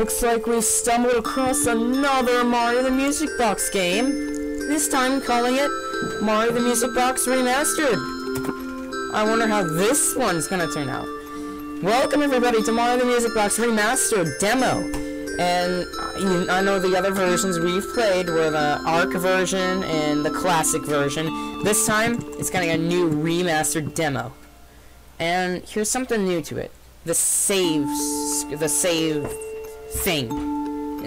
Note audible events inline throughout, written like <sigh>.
Looks like we stumbled across another Mario the Music Box game. This time calling it Mario the Music Box Remastered. I wonder how this one's gonna turn out. Welcome everybody to Mario the Music Box Remastered demo. And uh, I know the other versions we've played were the ARC version and the classic version. This time, it's getting a new remastered demo. And here's something new to it. The saves, the save thing.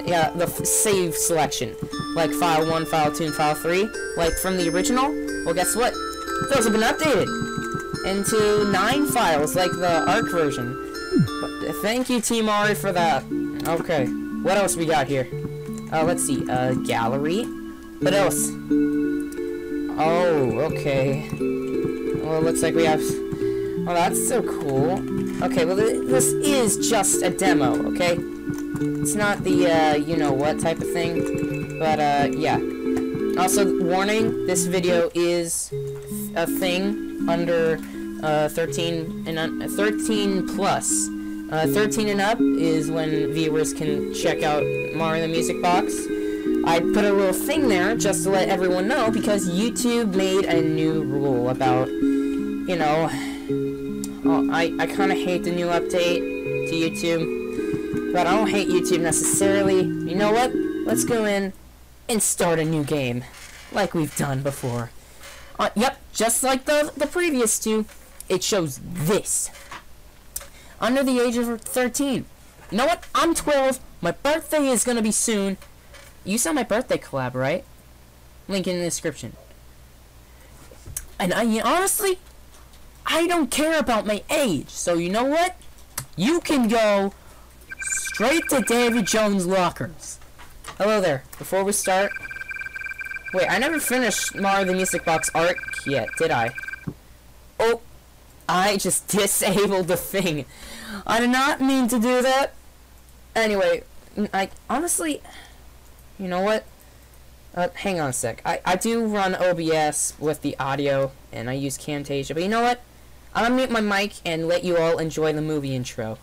Yeah, the save selection. Like file 1, file 2, and file 3. Like from the original. Well, guess what? Those have been updated into 9 files, like the ARC version. But thank you, Team Ari, for that. Okay, what else we got here? Uh, let's see. Uh, gallery. What else? Oh, okay. Well, it looks like we have... Oh, that's so cool. Okay, well, this is just a demo, okay? It's not the, uh, you-know-what type of thing. But, uh, yeah. Also, warning, this video is a thing under, uh, 13 and 13 plus. Uh, 13 and up is when viewers can check out Mario the Music Box. I put a little thing there just to let everyone know because YouTube made a new rule about, you know, oh, I, I kind of hate the new update to YouTube, but I don't hate YouTube necessarily. You know what? Let's go in and start a new game, like we've done before. Uh, yep, just like the, the previous two, it shows this under the age of 13. You know what? I'm 12. My birthday is going to be soon. You saw my birthday collab, right? Link in the description. And I honestly, I don't care about my age. So you know what? You can go straight to Davy Jones' lockers. Hello there. Before we start... Wait, I never finished Mario the Music Box ARC yet, did I? Oh, I just <laughs> disabled the thing. I did not mean to do that. Anyway, I honestly, you know what? Uh, hang on a sec. I, I do run OBS with the audio, and I use Camtasia, but you know what? I'm gonna mute my mic and let you all enjoy the movie intro.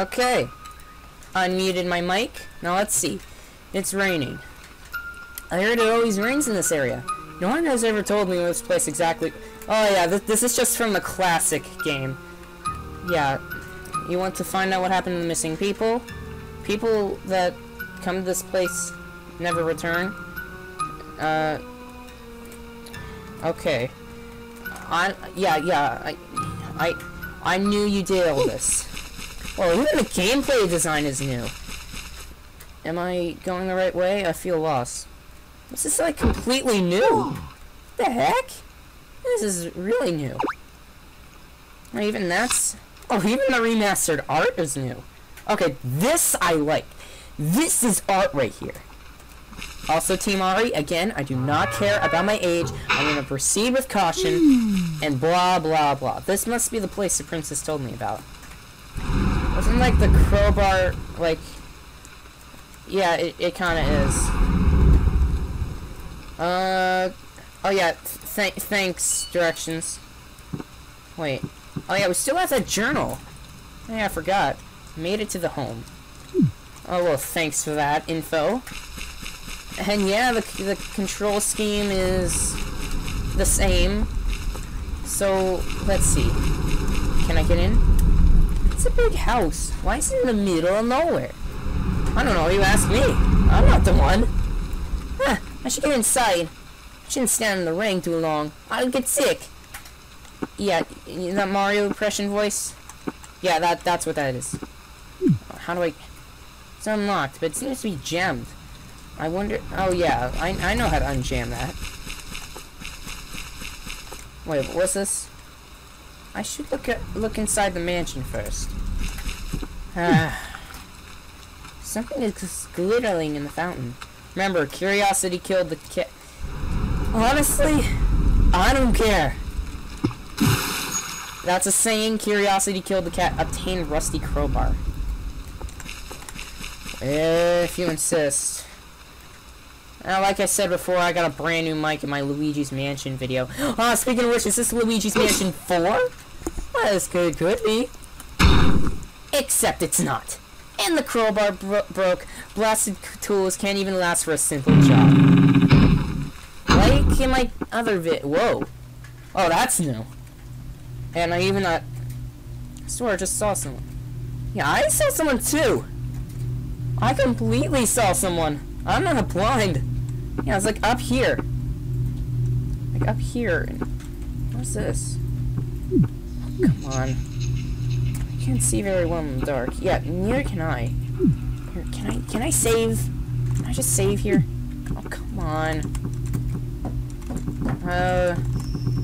Okay. Unmuted my mic. Now let's see. It's raining. I heard it always rains in this area. No one has ever told me this place exactly... Oh yeah, th this is just from the classic game. Yeah. You want to find out what happened to the missing people? People that come to this place never return? Uh... Okay. I... Yeah, yeah. I... I... I knew you did all this. Well, even the gameplay design is new. Am I going the right way? I feel lost. This is like completely new. What the heck? This is really new. Even that's... Oh, even the remastered art is new. Okay, this I like. This is art right here. Also, Team Ari, again, I do not care about my age. I'm going to proceed with caution, and blah, blah, blah. This must be the place the princess told me about. Wasn't like the crowbar, like... Yeah, it, it kind of is. Uh... Oh yeah, th thanks, directions. Wait. Oh yeah, we still have that journal. Oh, yeah, I forgot. Made it to the home. Oh, well, thanks for that info. And yeah, the, the control scheme is the same. So, let's see. Can I get in? It's a big house. Why is it in the middle of nowhere? I don't know, you ask me. I'm not the one. Huh, I should get inside. Shouldn't stand in the rain too long. I'll get sick. Yeah, is that Mario impression voice? Yeah, that that's what that is. How do I... It's unlocked, but it seems to be jammed. I wonder... Oh, yeah, I, I know how to unjam that. Wait, what's this? I should look at look inside the mansion first. Ah. Something is glittering in the fountain. Remember, curiosity killed the cat. Honestly, I don't care. That's a saying, curiosity killed the cat, obtain rusty crowbar. If you insist. Uh, like I said before, I got a brand new mic in my Luigi's Mansion video. <gasps> Ah, speaking of which, is this Luigi's Mansion <coughs> 4? Well, this could, could be. Except it's not. And the crowbar bro broke. Blasted tools can't even last for a simple job. Like in my other vid- Whoa. Oh, that's new. And I even not. I swear I just saw someone. Yeah, I saw someone too. I completely saw someone. I'm not blind. Yeah, it's like up here. Like up here. What's this? come on. I can't see very well in the dark. Yeah, neither can I. Here, can I can I save? Can I just save here? Oh come on. Uh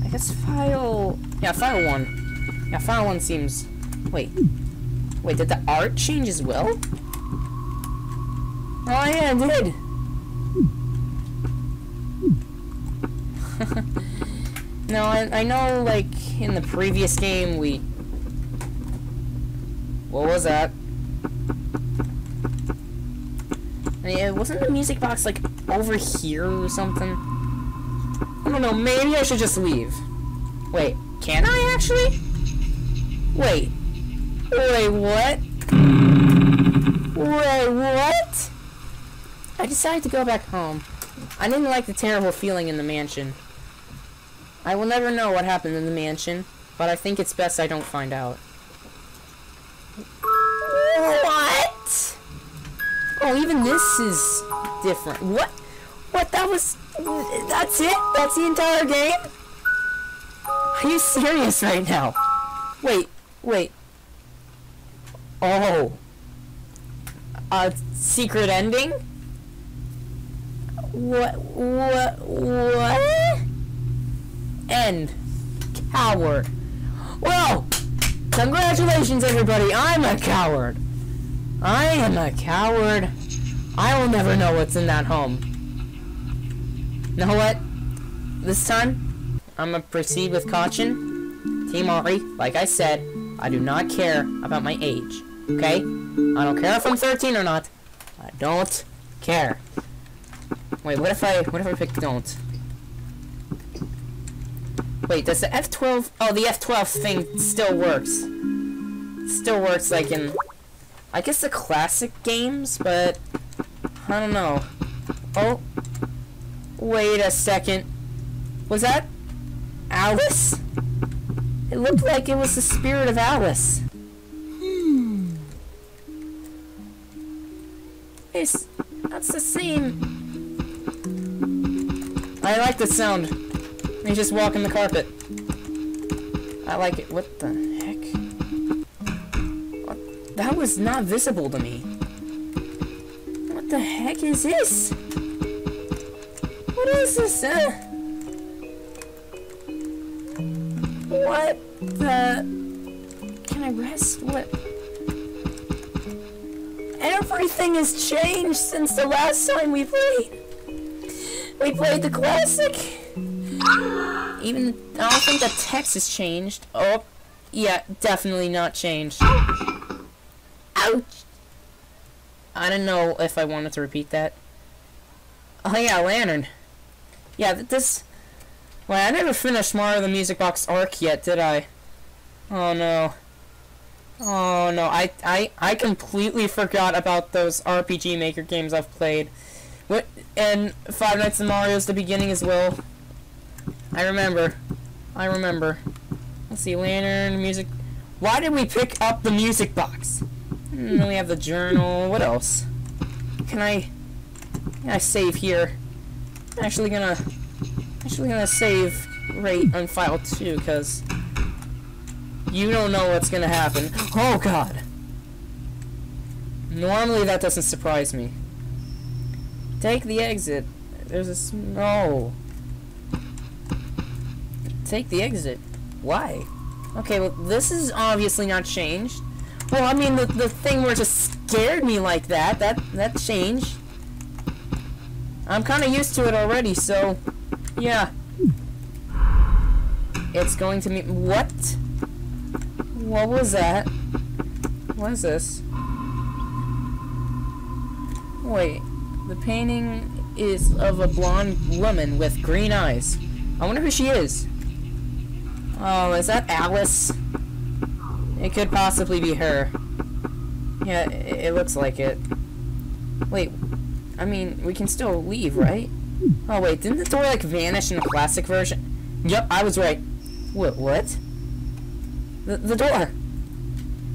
I guess file yeah, file one. Yeah, file one seems wait. Wait, did the art change as well? Oh yeah, it did. No, I, I know, like, in the previous game, we... What was that? Yeah, wasn't the music box, like, over here or something? I don't know, maybe I should just leave. Wait, can I actually? Wait. Wait, what? Wait, what? I decided to go back home. I didn't like the terrible feeling in the mansion. I will never know what happened in the mansion, but I think it's best I don't find out. What? Oh, even this is different. What? What? That was... That's it? That's the entire game? Are you serious right now? Wait, wait. Oh. A secret ending? What? What? What? End. Coward. Well, congratulations, everybody. I'm a coward. I am a coward. I will never know what's in that home. Know what? This time, I'm gonna proceed with caution. Team Ari, like I said, I do not care about my age. Okay? I don't care if I'm 13 or not. I don't care. Wait, what if I, what if I pick don't? Wait, does the F12, oh, the F12 thing still works. Still works, like, in, I guess the classic games, but, I don't know. Oh, wait a second. Was that Alice? It looked like it was the spirit of Alice. Hmm. It's, that's the same I like the sound. He's just walking the carpet. I like it. What the heck? What? That was not visible to me. What the heck is this? What is this? Uh, what the... Can I rest? What? Everything has changed since the last time we played. We played the classic. Even I don't think the text has changed. Oh, yeah, definitely not changed. Ouch. I don't know if I wanted to repeat that. Oh yeah, Lantern. Yeah, this... Well, I never finished Mario the Music Box arc yet, did I? Oh no. Oh no, I, I, I completely forgot about those RPG Maker games I've played. What? And Five Nights at Mario's the beginning as well. I remember. I remember. Let's see, Lantern, music. Why did we pick up the music box? And then we have the journal. What else? Can I... Can I save here? I'm actually gonna... Actually gonna save right on file 2, because... You don't know what's gonna happen. Oh god! Normally that doesn't surprise me. Take the exit. There's a snow. Take the exit. Why? Okay, well, this is obviously not changed. Well, I mean, the, the thing where it just scared me like that, that, that changed. I'm kind of used to it already, so, yeah. It's going to mean, what? What was that? What is this? Wait, the painting is of a blonde woman with green eyes. I wonder who she is. Oh, is that Alice? It could possibly be her. Yeah, it, looks like it. Wait, I mean, we can still leave, right? Oh, wait, didn't the door, like, vanish in the classic version? Yep, I was right. What? What? The, the door!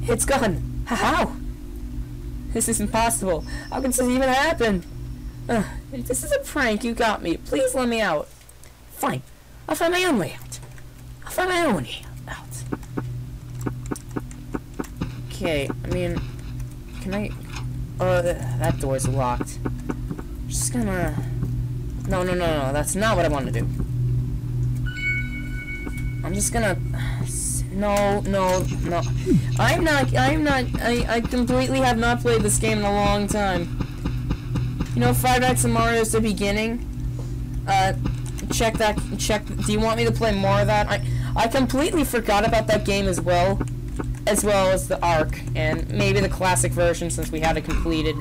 It's gone! How? This is impossible. How can this even happen? Uh, this is a prank, you got me. Please let me out. Fine. I'll find my own way out. Out. Okay, I mean, can I... Th that door's locked. Just gonna... No, no, no, no, that's not what I want to do. I'm just gonna... No, no, no. I'm not, I'm not, I, I completely have not played this game in a long time. You know, Five Nights at Mario's the beginning? Uh, check that, check, do you want me to play more of that? I, I completely forgot about that game as well, as well as the Arc, and maybe the classic version since we haven't completed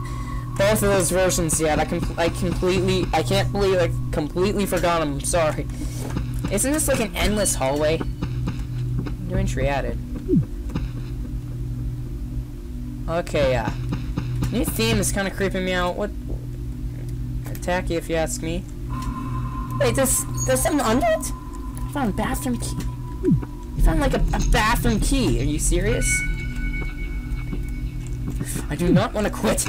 both of those versions yet. I, com I completely, I can't believe I completely forgot them, sorry. Isn't this like an endless hallway? New entry added. Okay, uh, new theme is kind of creeping me out. What? Tacky, if you ask me. Wait, there's there's something under it? I found bathroom key. You found like a, a bathroom key. Are you serious? I do not want to quit.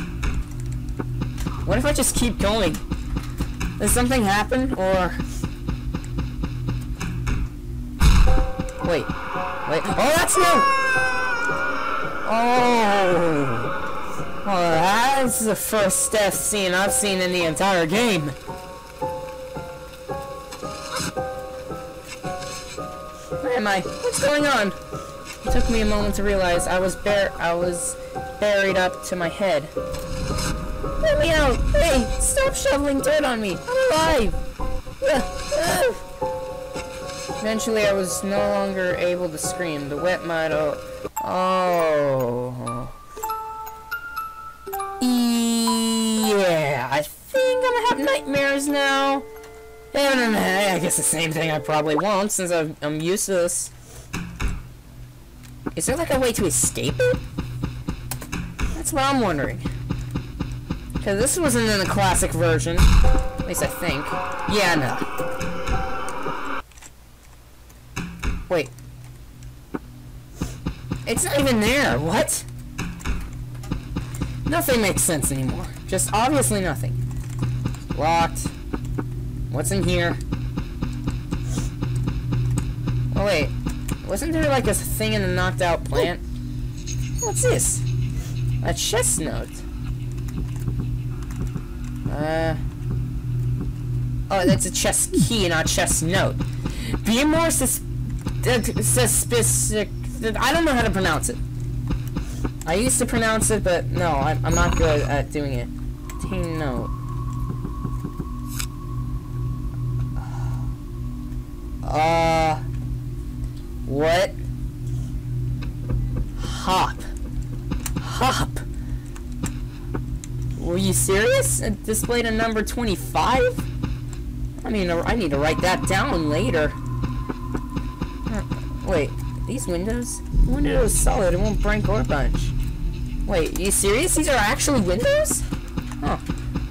What if I just keep going? Does something happen, or... Wait. Wait. Oh, that's new! Oh! Oh, that's the first death scene I've seen in the entire game. Am I? What's going on? It took me a moment to realize I was bur- I was buried up to my head. Let me out! Hey, stop shoveling dirt on me! I'm alive! <sighs> Eventually, I was no longer able to scream. The wet mud. Oh. Oh. Yeah, I think I'm gonna have nightmares now. And I guess the same thing I probably won't since I'm, I'm used to this. Is there like a way to escape it? That's what I'm wondering. Because this wasn't in the classic version. At least I think. Yeah, no. Wait. It's not even there. What? Nothing makes sense anymore. Just obviously nothing. Locked. What's in here? Oh wait. Wasn't there like a thing in the knocked out plant? What's this? A chest note. Uh. Oh, that's a chest key, not chest note. Be more sus uh, suspicious. I don't know how to pronounce it. I used to pronounce it, but no, I'm, I'm not good at doing it. Team note. What? Hop. Hop. Were you serious? It displayed a number 25? I mean, I need to write that down later. Uh, wait, these windows? The window is solid, it won't break or bunch. Wait, you serious? These are actually windows? Oh,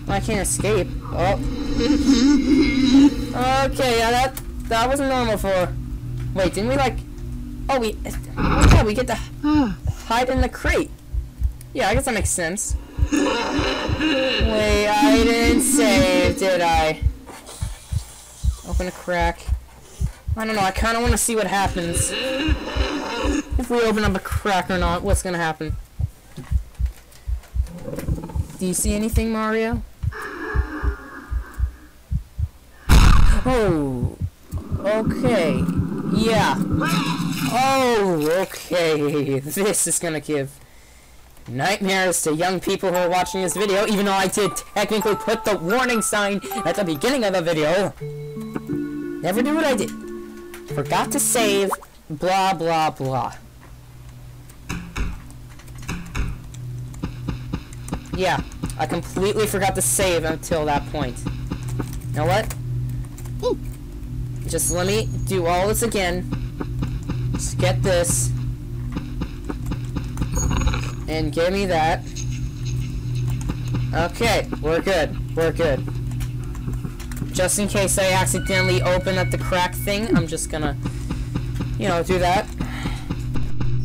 well, I can't escape. Oh. <laughs> okay, yeah, that that wasn't normal for. Wait, didn't we like? Oh, we... Yeah, we get to hide in the crate. Yeah, I guess that makes sense. Wait, I didn't save, did I? Open a crack. I don't know, I kind of want to see what happens. If we open up a crack or not, what's going to happen? Do you see anything, Mario? Oh, okay. Yeah. Oh, okay. <laughs> This is gonna give nightmares to young people who are watching this video, even though I did technically put the warning sign at the beginning of the video. Never do what I did. Forgot to save, blah, blah, blah. Yeah, I completely forgot to save until that point. You know what? Just let me do all this again. Get this. And give me that. Okay, we're good. We're good. Just in case I accidentally open up the crack thing, I'm just gonna, you know, do that.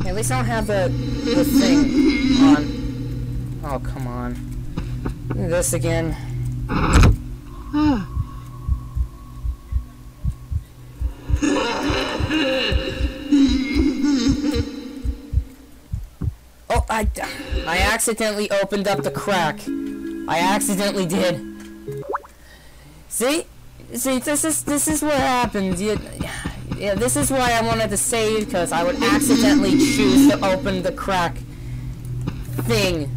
At least I don't have the, the thing on. Oh, come on. This again. Accidentally opened up the crack. I accidentally did. See? See, this is this is what happens. You, yeah, this is why I wanted to save because I would accidentally choose to open the crack thing.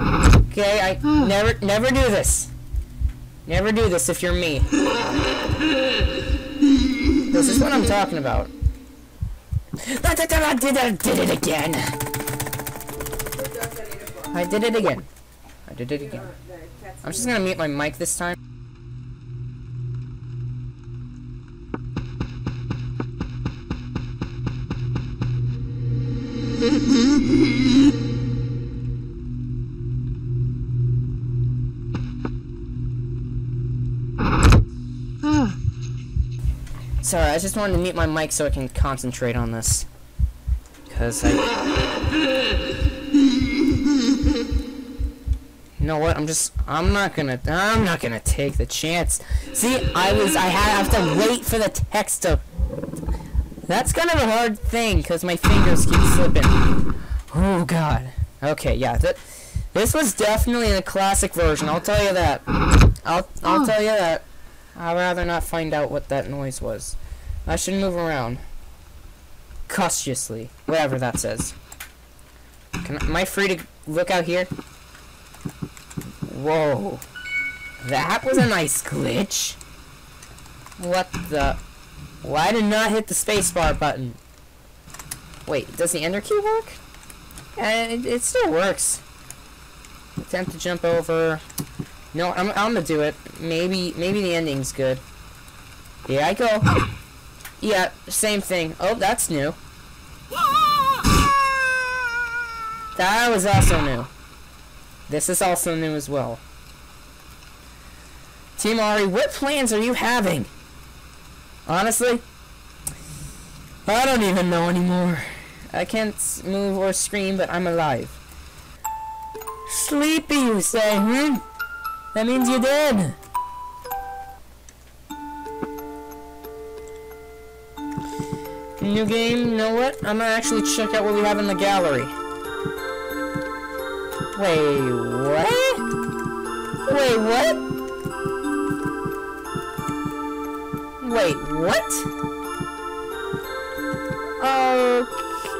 Okay, I never never do this. Never do this if you're me. This is what I'm talking about. I did it, did it again. I did it again. I did it again. I'm just gonna mute my mic this time. Sorry, I just wanted to mute my mic so I can concentrate on this. Because I... You know what? I'm just... I'm not gonna... I'm not gonna take the chance. See, I was... I had, have to wait for the text to... That's kind of a hard thing, because my fingers keep slipping. Oh, God. Okay, yeah. That, this was definitely a classic version, I'll tell you that. I'll, I'll oh. tell you that. I'd rather not find out what that noise was. I should move around. Cautiously. Whatever that says. Can, am I free to look out here? Whoa. That was a nice glitch. What the... Why well, did not hit the spacebar button? Wait, does the enter key work? Yeah, it, it still works. Attempt to jump over. No, I'm, I'm gonna do it. Maybe, maybe the ending's good. Here I go. Yeah, same thing. Oh, that's new. That was also new. This is also new as well. Team Ari, what plans are you having? Honestly? I don't even know anymore. I can't move or scream, but I'm alive. Sleepy, you say, hmm? That means you're dead. New game, you know what? I'm gonna actually check out what we have in the gallery. Wait, what? Wait, what? Wait, what?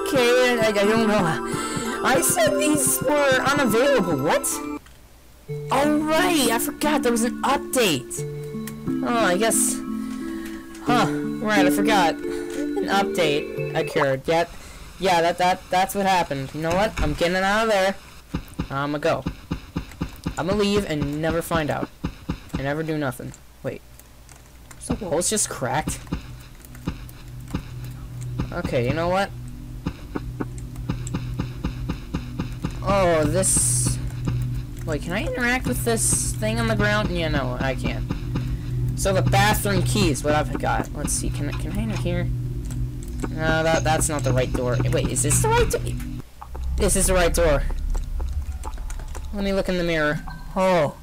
Okay, I, I don't know. I said these were unavailable, what? Alright, I forgot there was an update. Oh, I guess... Huh, right, I forgot an update occurred. Yet, yeah, that that that's what happened. You know what? I'm getting out of there. I'ma go. I'ma leave and never find out. And never do nothing. Wait. So the wall's just cracked? Okay, you know what? Oh, this... Wait, can I interact with this thing on the ground? Yeah, no, I can't. So the bathroom key is what I've got. Let's see, can, can I enter here? No, that that's not the right door. Wait, is this the right door? This is the right door. Let me look in the mirror. Oh.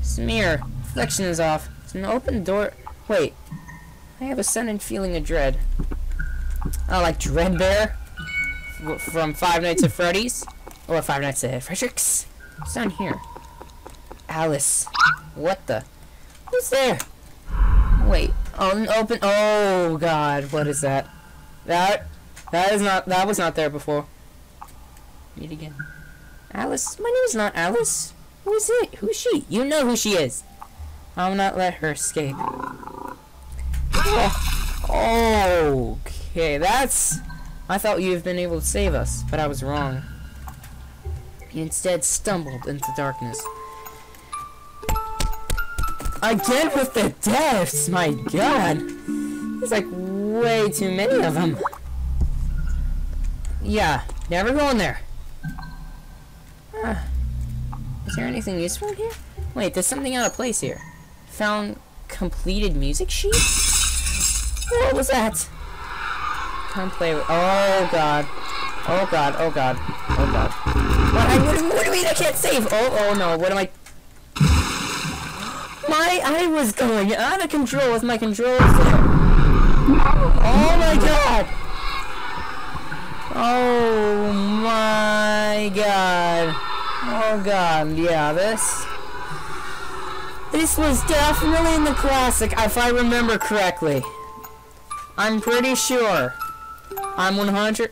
Smear. Reflection is off. It's an open door. Wait. I have a sudden feeling of dread. Oh, like Dreadbear? From Five Nights at Freddy's? Or Five Nights at Frederick's? What's down here? Alice. What the? Who's there? Wait. Open. Oh, God. What is that? That. That is not. That was not there before. Meet again. Alice? My name is not Alice. Who is it? Who's she? You know who she is. I will not let her escape. Oh, okay, that's... I thought you'd have been able to save us, but I was wrong. You instead stumbled into darkness. Again with the deaths, my god! There's like way too many of them. Yeah, never go in there. Ah. Is there anything useful in here? Wait, there's something out of place here. Found completed music sheet? What was that? Come play with- Oh god. Oh god, oh god, oh god. What, I, what, what do you mean I can't save? Oh, oh no, what am I- My, I was going out of control with my controls there. Oh my god! Oh my god. Oh god, yeah, this... This was definitely in the classic, if I remember correctly. I'm pretty sure. I'm 100...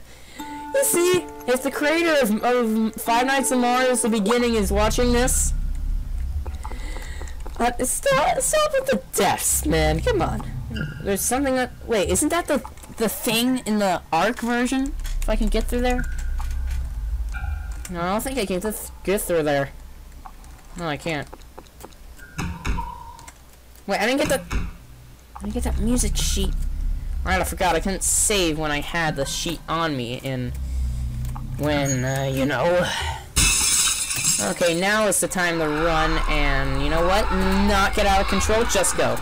You see, if the creator of, of Five Nights at Mario's The Beginning is watching this... Uh, stop, stop with the deaths, man. Come on. There's something that... Wait, isn't that the, the thing in the ARC version? If I can get through there? No, I don't think I can th get through there. No, I can't. Wait, I didn't get that... I didn't get that music sheet. Alright, I forgot. I couldn't save when I had the sheet on me in... When, uh, you know... Okay, now is the time to run and, you know what? Not get out of control, just go.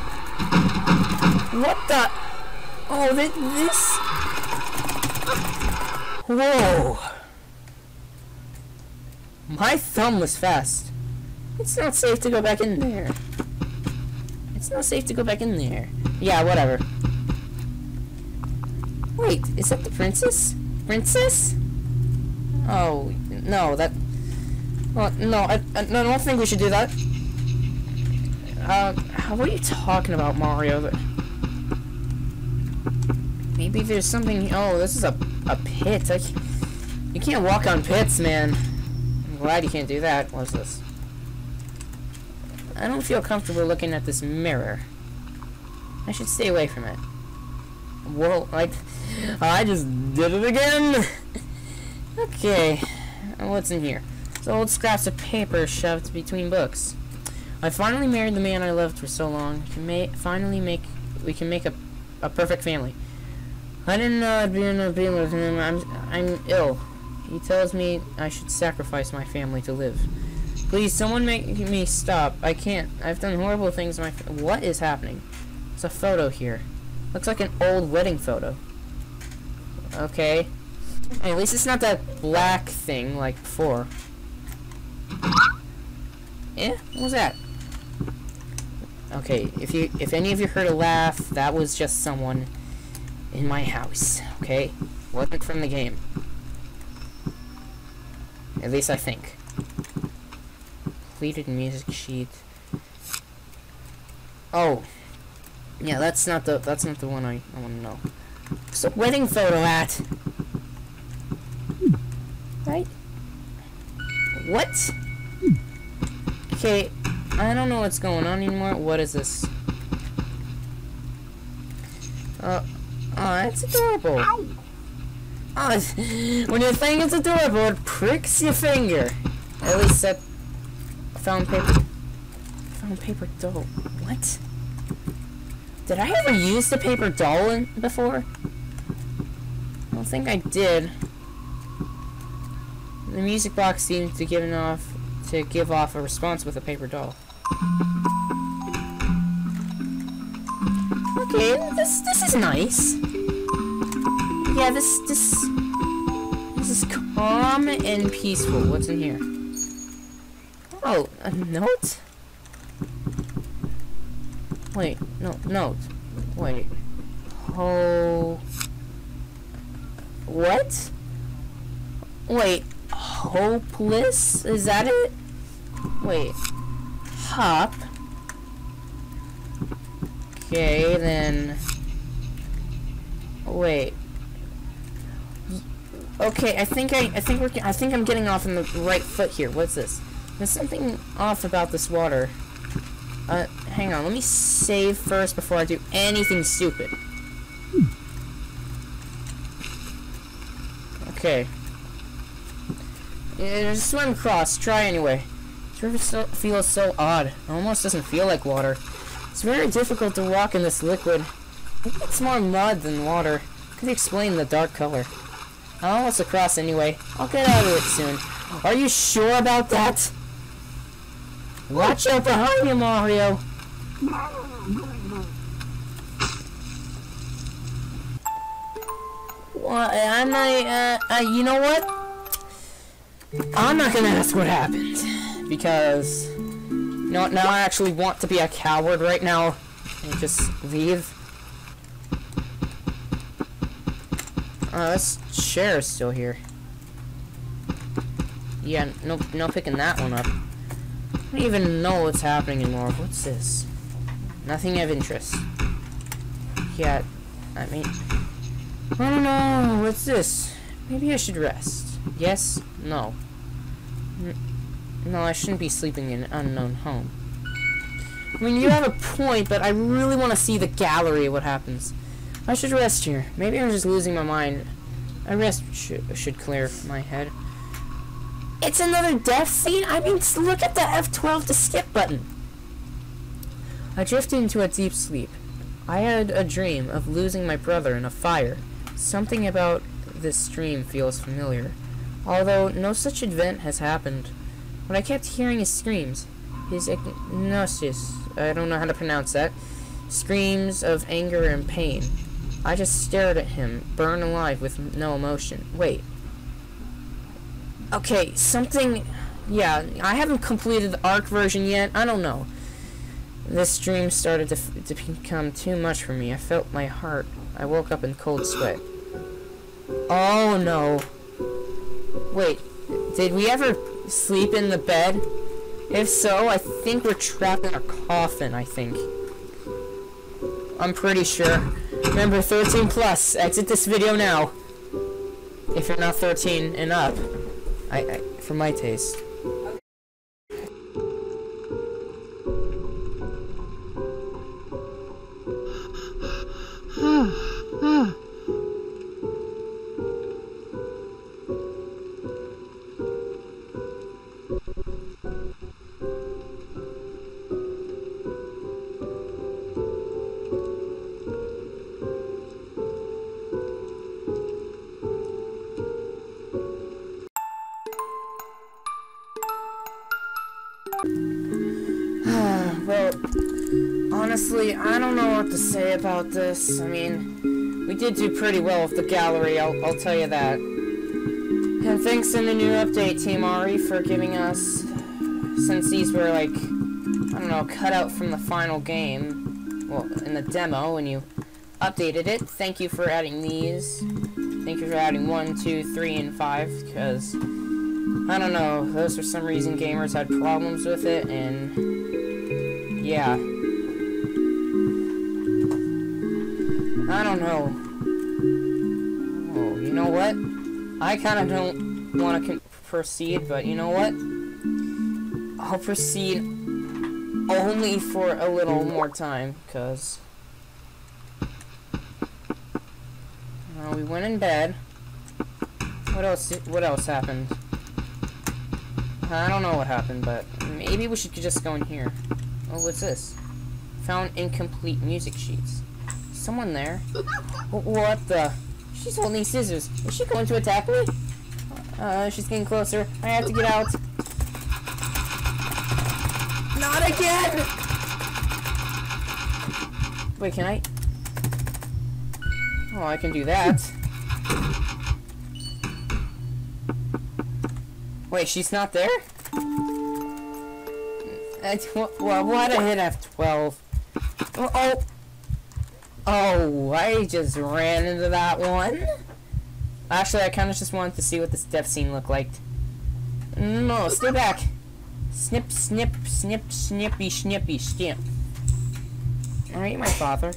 What the... Oh, th this... Whoa! My thumb was fast. It's not safe to go back in there. It's not safe to go back in there. Yeah, whatever. Wait, is that the princess? Princess? Oh, no, that... Well, no, I, I, no, I don't think we should do that. Uh, what are you talking about, Mario? Maybe there's something... Oh, this is a, a pit. I, you can't walk on pits, man. Glad you can't do that. What's this? I don't feel comfortable looking at this mirror. I should stay away from it. Whoa, I, I just did it again! <laughs> okay, what's in here? It's old scraps of paper shoved between books. I finally married the man I loved for so long. We can ma finally make, we can make a, a perfect family. I didn't know I'd be in a be with him. I'm, I'm ill. He tells me I should sacrifice my family to live. Please, someone make me stop. I can't. I've done horrible things my... What is happening? It's a photo here. Looks like an old wedding photo. Okay. Hey, at least it's not that black thing like before. Eh? What was that? Okay, if you if any of you heard a laugh, that was just someone in my house, okay? Wasn't from the game. At least I think. Completed music sheet. Oh. Yeah, that's not the that's not the one I, I wanna know. The wedding photo at? Right? What? Okay, I don't know what's going on anymore. What is this? Uh, oh, that's adorable. When you think it's adorable, it pricks your finger. At least that found paper. Found paper doll. What? Did I ever use the paper doll in, before? I don't think I did. The music box seems to give off to give off a response with a paper doll. Okay, this this is nice. Yeah, this this this is calm and peaceful. What's in here? Oh, a note? Wait, no, note. Wait. Oh. What? Wait, hopeless? Is that it? Wait. Hop. Okay, then. Wait. Okay, I think I, I think we're, I think I'm getting off on the right foot here. What's this? There's something off about this water. Uh, hang on. Let me save first before I do anything stupid. Okay. Yeah, just swim across. Try anyway. This river so, feels so odd. It almost doesn't feel like water. It's very difficult to walk in this liquid. It's more mud than water. Could explain the dark color. I'm almost across anyway. I'll get out of it soon. Are you sure about that? Watch out behind you, Mario! Well, I'm not, uh, uh, you know what? I'm not gonna ask what happened. Because, you know what, now I actually want to be a coward right now. And just leave. Oh, this chair is still here. Yeah, no, no picking that one up. I don't even know what's happening anymore. What's this? Nothing of interest. Yeah, I mean... I don't know. What's this? Maybe I should rest. Yes? No. No, I shouldn't be sleeping in an unknown home. I mean, you have a point, but I really want to see the gallery of what happens. I should rest here. Maybe I'm just losing my mind. A rest should, should clear my head. It's another death scene? I mean, look at the F12 to skip button. I drifted into a deep sleep. I had a dream of losing my brother in a fire. Something about this dream feels familiar, although no such event has happened. But I kept hearing his screams, his agnosis, I don't know how to pronounce that, screams of anger and pain. I just stared at him, burned alive with no emotion. Wait. Okay, something... Yeah, I haven't completed the ARC version yet. I don't know. This dream started to, to become too much for me. I felt my heart. I woke up in cold sweat. Oh, no. Wait, did we ever sleep in the bed? If so, I think we're trapped in a coffin, I think. I'm pretty sure. Remember, 13 plus. Exit this video now. If you're not 13 and up. I, I for my taste. About this. I mean, we did do pretty well with the gallery, I'll, I'll tell you that. And thanks in the new update, Team Ari, for giving us, since these were like, I don't know, cut out from the final game, well, in the demo, when you updated it. Thank you for adding these. Thank you for adding 1, 2, 3, and 5, because I don't know, those for some reason gamers had problems with it, and yeah. I don't know. Oh, you know what? I kind of don't want to proceed, but you know what? I'll proceed only for a little more time, because... Well, we went in bed. What else, what else happened? I don't know what happened, but maybe we should just go in here. Oh, what's this? Found incomplete music sheets someone there. What the? She's holding scissors. Is she going to attack me? Uh, she's getting closer. I have to get out. Not again! Wait, can I? Oh, I can do that. Wait, she's not there? I, well, why'd hit F12? Oh! oh. Oh, I just ran into that one. Actually, I kind of just wanted to see what this death scene looked like. No, stay back. Snip, snip, snip, snippy, snippy, snip. Alright, my father.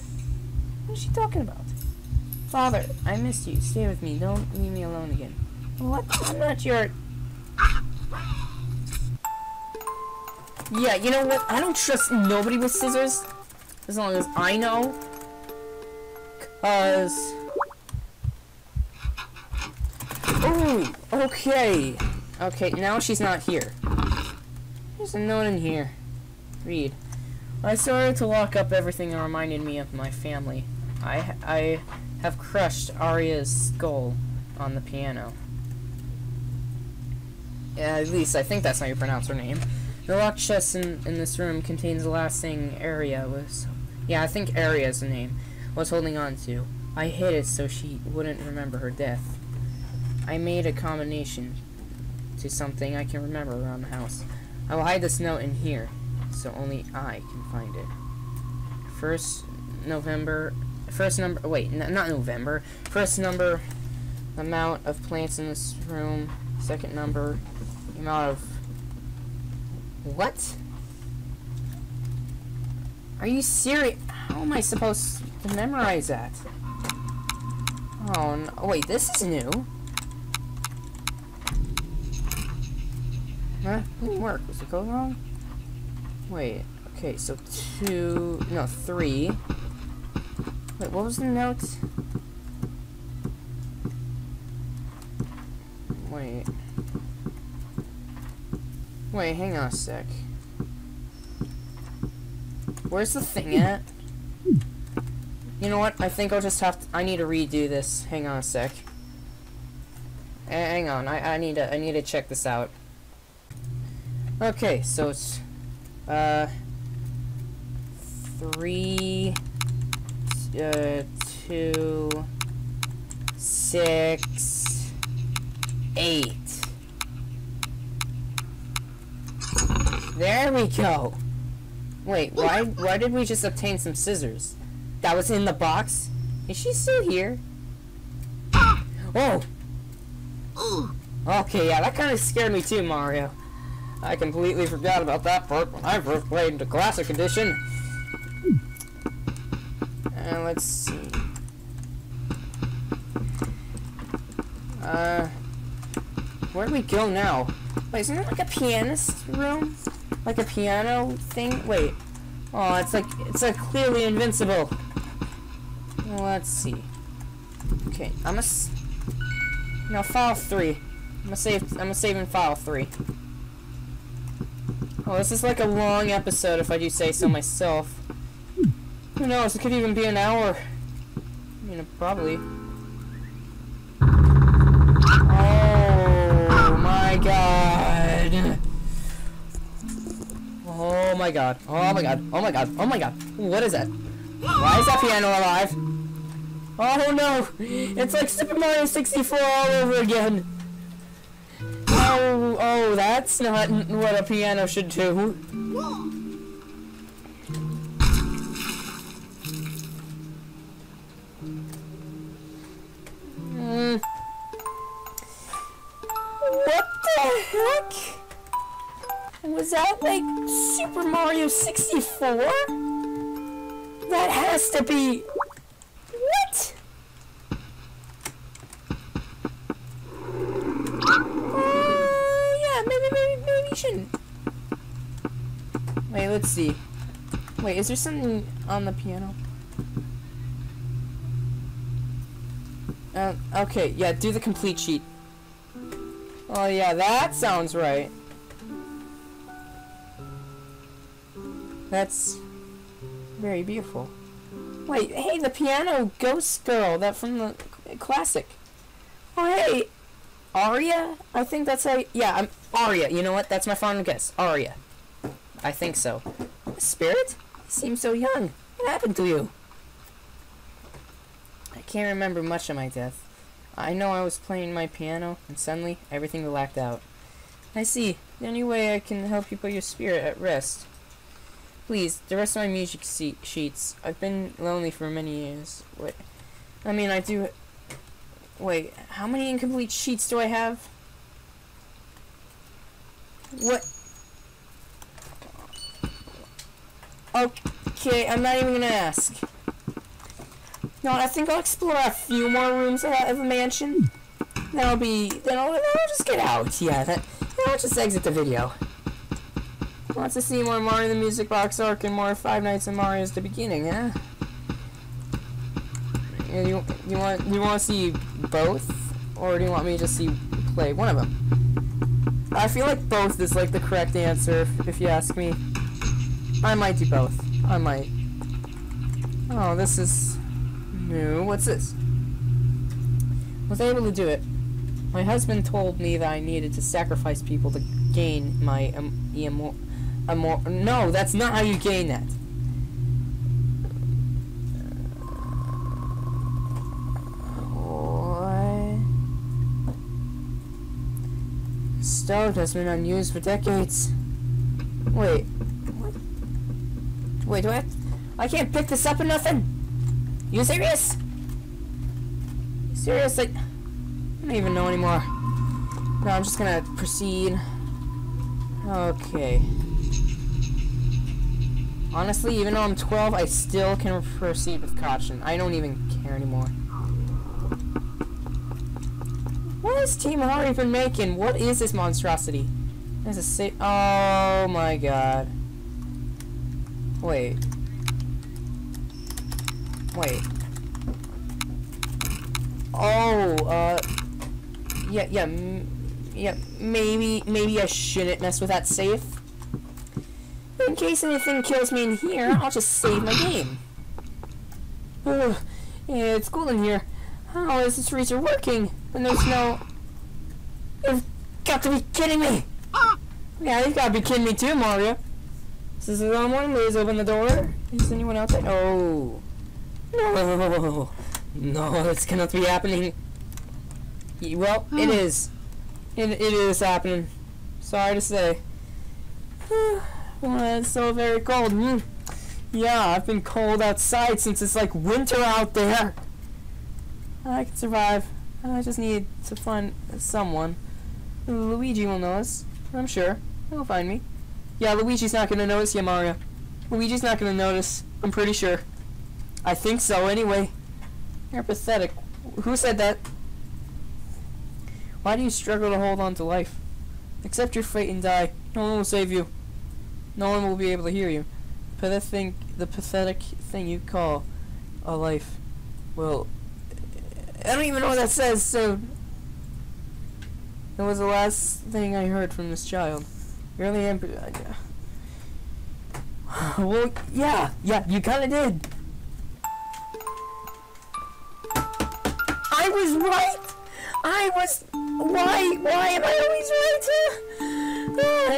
What is she talking about? Father, I missed you. Stay with me. Don't leave me alone again. What? I'm not your... Yeah, you know what? I don't trust nobody with scissors. As long as I know. Ooh, okay. Okay, now she's not here. There's a note in here. Read. I started to lock up everything that reminded me of my family. I, I have crushed Aria's skull on the piano. Yeah, at least I think that's how you pronounce her name. The locked chest in, in this room contains the last thing Aria was... Yeah, I think Aria's the name. Was holding on to. I hid it so she wouldn't remember her death. I made a combination to something I can remember around the house. I will hide this note in here, so only I can find it. First November... First number... Wait, not November. First number... Amount of plants in this room. Second number... Amount of what? Are you serious? How am I supposed to memorize that? Oh, no. Oh, wait, this is new. Huh? Didn't work. Was it go wrong? Wait, okay, so two, no, three. Wait, what was the note? Wait. Wait, hang on a sec. Where's the thing at? You know what? I think I'll just have to, I need to redo this. Hang on a sec. Hang on, I, I need to I need to check this out. Okay, so it's uh three uh two six eight There we go. Wait, why why did we just obtain some scissors? That was in the box? Is she still here? Oh! Okay, yeah, that kind of scared me too, Mario. I completely forgot about that part when I first played the Classic Edition. And uh, let's see. Uh, where do we go now? Wait, isn't there like a pianist room? Like a piano thing? Wait. Oh, it's like, it's like clearly invincible. Let's see. Okay, I'm a. No, file three. I'm gonna save. I'm gonna save in file three. Oh, this is like a long episode if I do say so myself. Who knows? It could even be an hour. I mean, probably. Oh my god. Oh my god. Oh my god. Oh my god. Oh my god. What is that? Why is that piano alive? Oh no! It's like Super Mario 64 all over again! Oh, oh, that's not what a piano should do. Mm. What the heck? Was that like Super Mario 64? That has to be... What? Uh, yeah, maybe, maybe, maybe you shouldn't. Wait, let's see. Wait, is there something on the piano? Uh, okay, yeah, do the complete sheet. Oh yeah, that sounds right. That's very beautiful. Wait, hey, the piano ghost girl, that from the classic. Oh, hey, Aria? I think that's how, yeah, I'm Aria. You know what? That's my final guess. Aria. I think so. Spirit? You seem so young. What happened to you? I can't remember much of my death. I know I was playing my piano, and suddenly, everything blacked out. I see. The only way I can help you put your spirit at rest. Please, the rest of my music sheets. I've been lonely for many years. Wait. I mean, I do... Wait, how many incomplete sheets do I have? What? Okay, I'm not even gonna ask. No, I think I'll explore a few more rooms of the mansion. Then I'll be, then I'll, then I'll just get out. Yeah, that, then I'll just exit the video. Wants to see more Mario the Music Box ARC and more Five Nights at Mario's the beginning, huh? Yeah, you, you want you want to see both, or do you want me to see play one of them? I feel like both is like the correct answer, if, if you ask me. I might do both. I might. Oh, this is new. What's this? Was able to do it. My husband told me that I needed to sacrifice people to gain my um, emo- No, that's not how you gain that. What? Has been unused for decades. Wait. What? Wait, do I I can't pick this up or nothing? You serious? You serious? Like, I don't even know anymore. No, I'm just gonna proceed. Okay. Honestly, even though I'm 12, I still can proceed with caution. I don't even care anymore. What is Team Horror even making? What is this monstrosity? There's a sa- Oh my god. Wait. Wait. Oh, uh... Yeah, yeah, yeah, maybe, maybe I shouldn't mess with that safe. In case anything kills me in here, I'll just save my game. Ugh, yeah, it's cool in here. How is this freezer working? And there's no... You've got to be kidding me! Yeah, you've gotta be kidding me too, Mario. This is the wrong one. Please open the door. Is anyone out there? Oh. No. No, this cannot be happening. Well, it is. It, it is happening. Sorry to say. <sighs> well, it's so very cold. Mm. Yeah, I've been cold outside since it's like winter out there. I can survive. I just need to find someone. Luigi will know us. I'm sure. He'll find me. Yeah, Luigi's not gonna notice you, Mario. Luigi's not gonna notice. I'm pretty sure. I think so, anyway. You're pathetic. Who said that? Why do you struggle to hold on to life? Accept your fate and die. No one will save you. No one will be able to hear you. Pathetic the pathetic thing you call a life. Well, I don't even know what that says, so... That was the last thing I heard from this child. Really am... <sighs> Well, yeah, yeah, you kinda did. I was right! I was... Why? Why am I always right?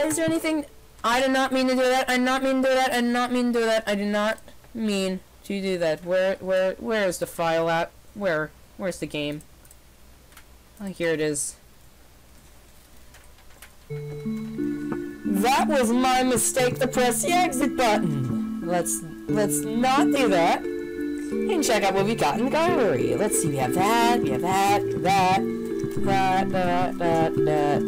<sighs> Is there anything... I did not mean to do that. I did not mean to do that. I did not mean to do that. I did not mean to do that. Where, where, where is the file at? Where? Where's the game? Oh, here it is. That was my mistake to press the exit button. Let's, let's not do that. And check out what we got in the gallery. Let's see, we have that, we have that, that, that, that, that, that.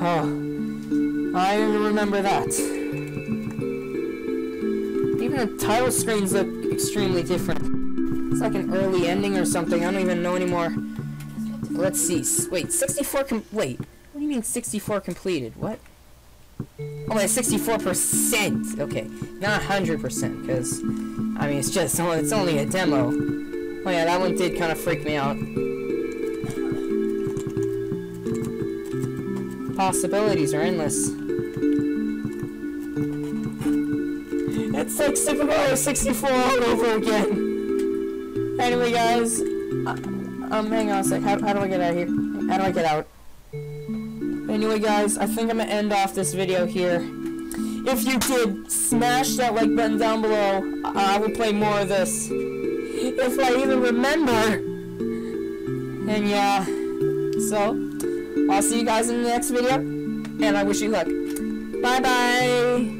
Oh. I even remember that. Even the title screens look extremely different. It's like an early ending or something. I don't even know anymore. Let's see. Wait, 64 com- wait. You mean 64 completed? What? Oh, wait, 64%. Okay, not 100%, because, I mean, it's just, it's only a demo. Oh yeah, that one did kind of freak me out. Possibilities are endless. It's like Super Mario 64 all over again. Anyway, guys, uh, um, hang on a sec. How, how do I get out of here? How do I get out? Anyway, guys, I think I'm gonna end off this video here. If you did, smash that like button down below. I will play more of this. If I even remember. And yeah, so, I'll see you guys in the next video, and I wish you luck. Bye bye.